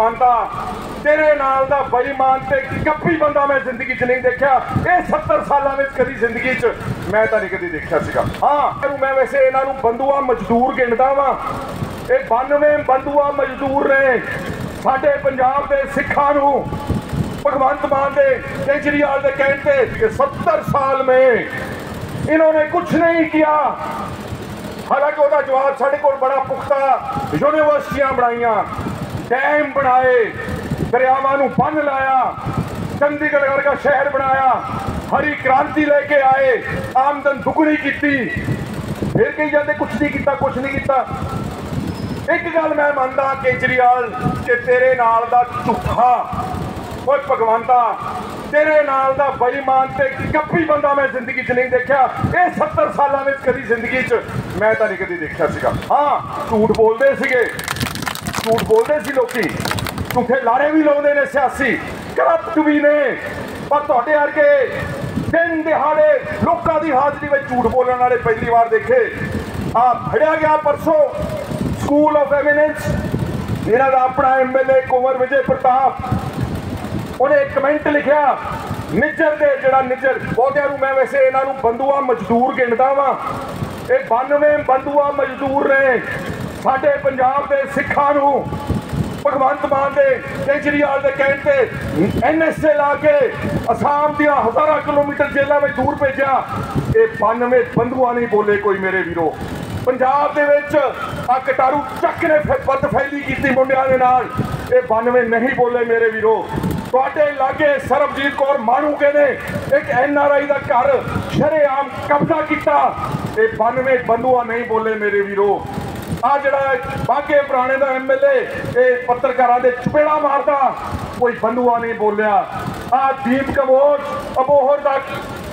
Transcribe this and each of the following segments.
ਮੰਨਦਾ ਤੇਰੇ ਨਾਲ ਦਾ ਬੇਈਮਾਨ ਤੇ ਕੱਪੀ ਬੰਦਾ ਮੈਂ ਜ਼ਿੰਦਗੀ 'ਚ ਨਹੀਂ ਦੇਖਿਆ। ਇਹ 70 ਸਾਲਾਂ ਵਿੱਚ ਕਦੀ ਜ਼ਿੰਦਗੀ 'ਚ ਮੈਂ ਤਾਂ ਨਹੀਂ ਕਦੀ ਦੇਖਿਆ ਸੀਗਾ। ਹਾਂ ਮੈਂ ਵੈਸੇ ਇਹਨਾਂ ਨੂੰ ਬੰਦੂਆ ਮਜ਼ਦੂਰ ਗਿਣਦਾ ਵਾਂ। ਇਹ 92 ਬੰਦੂਆ ਮਜ਼ਦੂਰ ਨੇ ਸਾਡੇ ਪੰਜਾਬ ਦੇ ਸਿੱਖਾਂ ਨੂੰ। ਭਗਵੰਤ ਮਾਨ ਦੇ ਕੇਜਰੀਵਾਲ ਦੇ ਕਹਿਣ ਤੇ 70 ਸਾਲ ਮੈਂ ਇਹਨਾਂ ਨੇ ਕੁਝ ਨਹੀਂ ਕੀਤਾ ਹਾਲਾਂਕਿ ਉਹਦਾ ਜਵਾਬ ਸਾਡੇ ਕੋਲ ਬੜਾ ਪੁਖਤਾ ਯੂਨੀਵਰਸਿਟੀਆਂ ਬਣਾਈਆਂ। ਡੈਮ ਬਣਾਏ, ਦਰਿਆਵਾਂ ਨੂੰ ਬੰਨ ਲਾਇਆ, ਚੰਡੀਗੜ੍ਹ ਵਰਗਾ ਸ਼ਹਿਰ ਬਣਾਇਆ, ਹਰੀ ਕ੍ਰਾਂਤੀ ਲੈ ਕੇ ਆਏ, ਆਮਦਨ ਦੁਗਣੀ ਕੀਤੀ। ਫਿਰ ਕਹੀ ਜਾਂਦੇ ਕੁਛ ਨਹੀਂ ਕੀਤਾ, ਕੁਛ ਨਹੀਂ ਕੀਤਾ। ਇੱਕ ਗੱਲ ਮੈਂ ਮੰਨਦਾ, ਕੇਜਰੀਵਾਲ, ਕਿ ਤੇਰੇ ਨਾਲ ਦਾ ਝੂਠਾ, ਓਏ ਭਗਵੰਤਾ, ਤੇਰੇ ਨਾਲ ਦਾ ਬੇਈਮਾਨ ਤੇ ਕੱਪੀ ਬੰਦਾ ਮੈਂ ਜ਼ਿੰਦਗੀ 'ਚ ਨਹੀਂ ਦੇਖਿਆ। ਇਹ 70 ਸਾਲਾਂ ਵਿੱਚ ਕਦੀ ਜ਼ਿੰਦਗੀ 'ਚ ਮੈਂ ਤਾਂ ਨਹੀਂ ਕਦੀ ਦੇਖਿਆ ਸੀਗਾ। ਹਾਂ, ਝੂਠ ਬੋਲਦੇ ਸੀਗੇ। ਝੂਠ ਬੋਲਦੇ ਸੀ ਲੋਕੀ। ਝੂਠੇ ਲਾਰੇ ਵੀ ਲਾਉਂਦੇ ਨੇ ਸਿਆਸੀ। ਕਰਪਟ ਵੀ ਨੇ? ਪਰ ਤੁਹਾਡੇ ਵਰਗੇ ਦਿਨ ਦਿਹਾੜੇ ਲੋਕਾਂ ਦੀ ਹਾਜ਼ਰੀ ਵਿੱਚ ਝੂਠ ਬੋਲਣ ਵਾਲੇ ਪਹਿਲੀ ਵਾਰ ਦੇਖੇ। ਆ ਫੜਿਆ ਗਿਆ ਪਰਸੋਂ ਸਕੂਲ ਆਫ ਐਮੀਨੈਂਸ ਇਹਨਾਂ ਦਾ ਆਪਣਾ ਐਮਐਲਏ ਕੁੰਵਰ ਵਿਜੇ ਪ੍ਰਤਾਪ। ਉਹਨੇ ਇੱਕ ਕਮੈਂਟ ਲਿਖਿਆ, ਨਿੱਜਰ ਦੇ ਜਿਹੜਾ ਨਿੱਜਰ, ਬਹੁਤਿਆਂ ਨੂੰ ਮੈਂ ਵੈਸੇ ਇਹਨਾਂ ਨੂੰ ਬੰਦੂਆ ਮਜ਼ਦੂਰ ਗਿਣਦਾ ਵਾਂ। ਇਹ 92 ਬੰਦੂਆ ਮਜ਼ਦੂਰ ਨੇ। ਸਾਡੇ ਪੰਜਾਬ ਦੇ ਸਿੱਖਾਂ ਨੂੰ ਭਗਵੰਤ ਮਾਨ ਦੇ ਕੇਜਰੀਵਾਲ ਦੇ ਕਹਿਣ ਤੇ ਐਨਐਸਏ ਲਾ ਕੇ ਅਸਾਮ ਦੀਆਂ ਹਜ਼ਾਰਾਂ ਕਿਲੋਮੀਟਰ ਜੇਲ੍ਹਾਂ ਵਿੱਚ ਦੂਰ ਭੇਜਿਆ। ਇਹ 92 ਬੰਦੂਆ ਨਹੀਂ ਬੋਲੇ ਕੋਈ ਮੇਰੇ ਵੀਰੋ। ਪੰਜਾਬ ਦੇ ਵਿੱਚ ਆ ਕਟਾਰੂ ਚੱਕ ਨੇ ਫਿਰ ਫੈਲੀ ਕੀਤੀ ਮੁੰਡਿਆਂ ਦੇ ਨਾਲ। ਇਹ 92 ਨਹੀਂ ਬੋਲੇ ਮੇਰੇ ਵੀਰੋ। ਤੁਹਾਡੇ ਲਾਗੇ ਸਰਬਜੀਤ ਕੌਰ ਮਾਣੂਕੇ ਨੇ ਇੱਕ ਐਨ ਆਰ ਆਈ ਦਾ ਘਰ ਸ਼ਰੇਆਮ ਕਬਜ਼ਾ ਕੀਤਾ। ਇਹ 92 ਬੰਦੂਆ ਨਹੀਂ ਬੋਲੇ ਮੇਰੇ ਵੀਰੋ। ਆ ਜਿਹੜਾ ਬਾਗੇ ਪੁਰਾਣੇ ਦਾ ਐਮਐਲਏ ਇਹ ਪੱਤਰਕਾਰਾਂ ਦੇ ਚਪੇੜਾ ਮਾਰਦਾ। ਕੋਈ ਬੰਦੂਆ ਨਹੀਂ ਬੋਲਿਆ। ਆ ਦੀਪ ਕਬੋਜ, ਅਬੋਹਰ ਦਾ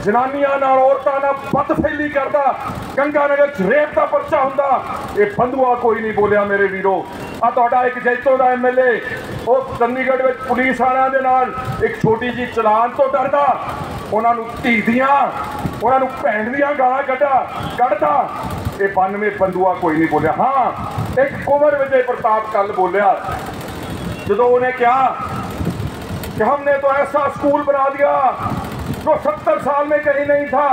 ਜਨਾਨੀਆਂ ਨਾਲ ਔਰਤਾਂ ਨਾਲ ਪੱਤ ਫੈਲੀ ਕਰਦਾ। ਗੰਗਾਨਗਰ ਚ ਰੇਪ ਦਾ ਪਰਚਾ ਹੁੰਦਾ। ਇਹ ਬੰਦੂਆ ਕੋਈ ਨਹੀਂ ਬੋਲਿਆ ਮੇਰੇ ਵੀਰੋ। ਆ ਤੁਹਾਡਾ ਇੱਕ ਜੈਤੋ ਦਾ ਐਮਐਲਏ ਉਹ ਚੰਡੀਗੜ੍ਹ ਵਿੱਚ ਪੁਲਿਸ ਵਾਲਿਆਂ ਦੇ ਨਾਲ ਇੱਕ ਛੋਟੀ ਜੀ ਚਲਾਨ ਤੋਂ ਡਰਦਾ। ਉਹਨਾਂ ਨੂੰ ਧੀ ਦੀਆਂ ਉਹਨਾਂ ਨੂੰ ਭੈਣ ਦੀਆਂ ਗਾਲਾਂ ਕੱਢਾ ਕੱਢਦਾ ਇਹ 92 ਬੰਦੂਆ ਕੋਈ ਨਹੀਂ ਬੋਲਿਆ ਹਾਂ ਇੱਕ ਕੁਮਰ ਵਿਜੇ ਪ੍ਰਤਾਪ ਕੱਲ ਬੋਲਿਆ ਜਦੋਂ ਉਹਨੇ ਕਿਹਾ कि हमने तो ऐसा स्कूल बना दिया जो सत्तर साल में कहीं नहीं था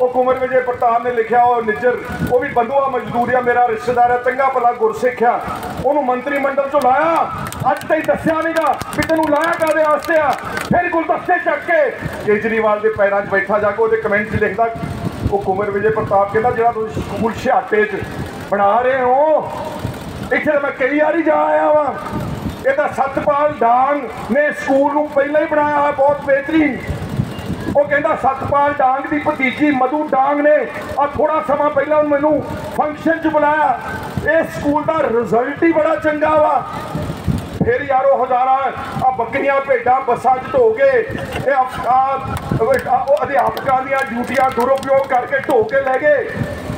ਉਹ ਕੁਮਰ ਵਿਜੇ ਪ੍ਰਤਾਪ ਨੇ ਲਿਖਿਆ ਉਹ ਨਿੱਜਰ, ਉਹ ਵੀ ਬੰਦੂਆ ਮਜ਼ਦੂਰ ਮੇਰਾ ਰਿਸ਼ਤੇਦਾਰ ਹੈ ਚੰਗਾ ਭਲਾ ਗੁਰਸਿੱਖ ਉਹਨੂੰ ਮੰਤਰੀ ਮੰਡਲ ਚੋਂ ਲਾਇਆ। ਅੱਜ ਤਾਈਂ ਦੱਸਿਆ ਨਹੀਂਗਾ ਵੀ ਤੈਨੂੰ ਲਾਇਆ ਕਾਦੇ ਵਾਸਤੇ ਆ। ਫਿਰ ਗੁਲਦਸਤੇ ਚੱਕ ਕੇ ਕੇਜਰੀਵਾਲ ਦੇ ਪੈਰਾਂ 'ਚ ਬੈਠਾ ਜਾ ਕੇ ਉਹਦੇ ਕਮੈਂਟ 'ਚ ਲਿਖਦਾ ਉਹ ਕੁਮਰ ਵਿਜੇ ਪ੍ਰਤਾਪ ਕਹਿੰਦਾ ਜਿਹੜਾ ਤੁਸੀਂ ਸਕੂਲ ਛਿਆਟੇ 'ਚ ਬਣਾ ਰਹੇ ਹੋ, ਇੱਥੇ ਮੈਂ ਕਈ ਵਾਰੀ ਜਾ ਆਇਆ ਵਾਂ। ਇਹ ਤਾਂ ਸਤਪਾਲ ਡਾਂਗ ਨੇ ਸਕੂਲ ਨੂੰ ਪਹਿਲਾਂ ਹੀ ਬਣਾਇਆ ਹੋਇਆ, ਬਹੁਤ ਬਿਹਤਰੀਨ। ਉਹ ਕਹਿੰਦਾ, ਸਤਪਾਲ ਡਾਂਗ ਦੀ ਭਤੀਜੀ ਮਧੂ ਡਾਂਗ ਨੇ। ਆ ਥੋੜਾ ਸਮਾਂ ਪਹਿਲਾਂ ਮੈਨੂੰ ਫੰਕਸ਼ਨ 'ਚ ਬੁਲਾਇਆ। ਇਹ ਸਕੂਲ ਦਾ ਰਿਜ਼ਲਟ ਹੀ ਬੜਾ ਚੰਗਾ ਵਾ। ਫਿਰ ਯਾਰੋ ਹਜ਼ਾਰਾਂ ਆ ਬੱਕਰੀਆਂ, ਭੇਡਾਂ, ਬੱਸਾਂ 'ਚ ਢੋ ਕੇ ਇਹ ਆ- ਉਹ ਅਧਿਆਪਕਾਂ ਦੀਆਂ ਡਿਊਟੀਆਂ ਦੁਰਉਪਯੋਗ ਕਰਕੇ ਢੋ ਕੇ ਲੈ ਗਏ।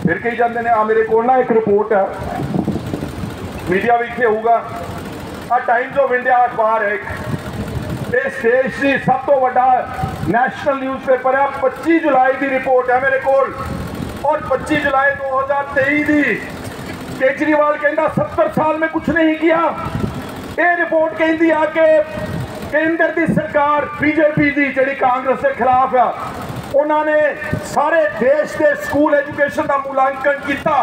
ਫਿਰ ਕਹੀ ਜਾਂਦੇ ਨੇ ਆ ਮੇਰੇ ਕੋਲ ਨਾ ਇੱਕ ਰਿਪੋਰਟ ਹੈ ਮੀਡੀਆ ਵੀ ਇੱਥੇ ਹੋਊਗਾ ਆ ਟਾਈਮਜ਼ ਆਫ ਇੰਡੀਆ ਅਖਬਾਰ ਹੈ ਇਹ ਸਟੇਜ ਸੀ ਸਭ ਤੋਂ ਵੱਡਾ ਨੈਸ਼ਨਲ ਨਿਊਜ਼ਪੇਪਰ ਹੈ 25 ਜੁਲਾਈ ਦੀ ਰਿਪੋਰਟ ਹੈ ਮੇਰੇ ਕੋਲ। ਔਰ 25 ਜੁਲਾਈ 2023 ਦੀ ਕੇਜਰੀਵਾਲ ਕਹਿੰਦਾ 70 ਸਾਲ ਮੈਂ ਕੁਝ ਨਹੀਂ ਕੀਤਾ। ਇਹ ਰਿਪੋਰਟ ਕਹਿੰਦੀ ਆ ਕਿ ਕੇਂਦਰ ਦੀ ਸਰਕਾਰ ਬੀਜੇਪੀ ਦੀ ਜਿਹੜੀ ਕਾਂਗਰਸ ਦੇ ਖਿਲਾਫ ਆ, ਉਹਨਾਂ ਨੇ ਸਾਰੇ ਦੇਸ਼ ਦੇ ਸਕੂਲ ਐਜੂਕੇਸ਼ਨ ਦਾ ਮੁਲਾਂਕਣ ਕੀਤਾ।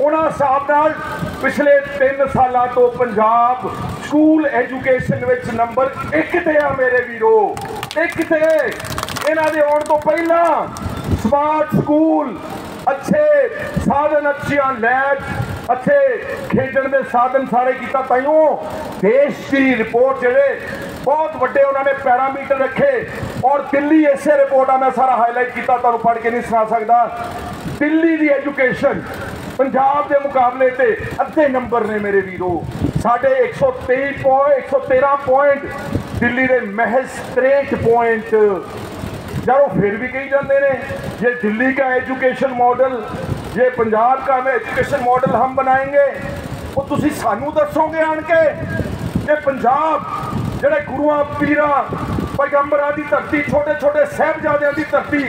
ਉਹਨਾਂ ਹਿਸਾਬ ਨਾਲ ਪਿਛਲੇ 3 ਸਾਲਾਂ ਤੋਂ ਪੰਜਾਬ ਸਕੂਲ ਐਜੂਕੇਸ਼ਨ ਵਿੱਚ ਨੰਬਰ 1 ਤੇ ਆ ਮੇਰੇ ਵੀਰੋ 1 ਤੇ ਇਹਨਾਂ ਦੇ ਆਉਣ ਤੋਂ ਪਹਿਲਾਂ ਸਮਾਰਟ ਸਕੂਲ ਅੱਛੇ ਸਾਧਨ ਅੱਛੀਆਂ ਲੈਬ, ਅੱਛੇ ਖੇਡਣ ਦੇ ਸਾਧਨ ਸਾਰੇ ਕੀਤਾ ਤਾਈਓ। ਦੇਸ਼ ਦੀ ਰਿਪੋਰਟ ਜਿਹੜੇ ਬਹੁਤ ਵੱਡੇ ਉਹਨਾਂ ਨੇ ਪੈਰਾਮੀਟਰ ਰੱਖੇ ਔਰ ਦਿੱਲੀ ਇਸੇ ਰਿਪੋਰਟ ਆ ਮੈਂ ਸਾਰਾ ਹਾਈਲਾਈਟ ਕੀਤਾ, ਤੁਹਾਨੂੰ ਪੜ੍ਹ ਕੇ ਨਹੀਂ ਸੁਣਾ ਸਕਦਾ। ਦਿੱਲੀ ਦੀ ਐਜੂਕੇਸ਼ਨ ਪੰਜਾਬ ਦੇ ਮੁਕਾਬਲੇ ਤੇ ਅੱਧੇ ਨੰਬਰ ਨੇ ਮੇਰੇ ਵੀਰੋ। ਸਾਡੇ 123 ਪੁਆਇੰਟ 113 ਪੁਆਇੰਟ ਦਿੱਲੀ ਦੇ ਮਹਿਜ਼ 63 ਪੁਆਇੰਟ ਯਾਰ ਉਹ ਫਿਰ ਵੀ ਕਹੀ ਜਾਂਦੇ ਨੇ, ਜੇ ਦਿੱਲੀ ਦਾ ਐਜੂਕੇਸ਼ਨ ਮਾਡਲ ਜੇ ਪੰਜਾਬ ਦਾ ਐਜੂਕੇਸ਼ਨ ਮਾਡਲ ਹਮ ਬਣਾਏਗੇ, ਉਹ ਤੁਸੀਂ ਸਾਨੂੰ ਦੱਸੋਗੇ ਆਣ ਕੇ ਕਿ ਪੰਜਾਬ, ਜਿਹੜੇ ਗੁਰੂਆਂ, ਪੀਰਾਂ, ਪੈਗੰਬਰਾਂ ਦੀ ਧਰਤੀ ਛੋਟੇ ਛੋਟੇ ਸਹਿਬਜ਼ਾਦਿਆਂ ਦੀ ਧਰਤੀ